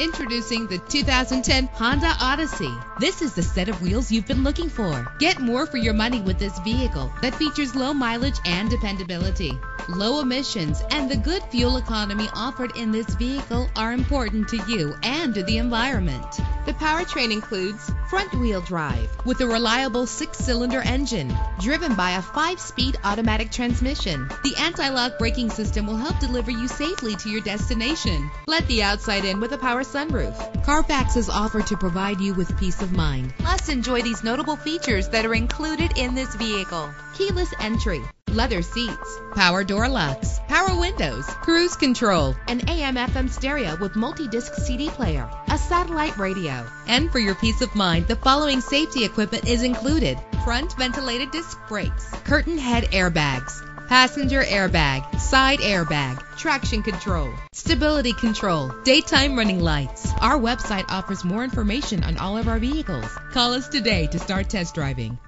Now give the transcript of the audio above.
Introducing the 2010 Honda Odyssey. This is the set of wheels you've been looking for. Get more for your money with this vehicle that features low mileage and dependability. Low emissions and the good fuel economy offered in this vehicle are important to you and to the environment. The powertrain includes front-wheel drive with a reliable six-cylinder engine driven by a five-speed automatic transmission. The anti-lock braking system will help deliver you safely to your destination. Let the outside in with a power sunroof. Carfax is offered to provide you with peace of mind. Plus, enjoy these notable features that are included in this vehicle. Keyless entry, leather seats, power door locks, power windows, cruise control, an AM FM stereo with multi-disc CD player, a satellite radio. And for your peace of mind, the following safety equipment is included. Front ventilated disc brakes, curtain head airbags, passenger airbag, side airbag, traction control, stability control, daytime running lights. Our website offers more information on all of our vehicles. Call us today to start test driving.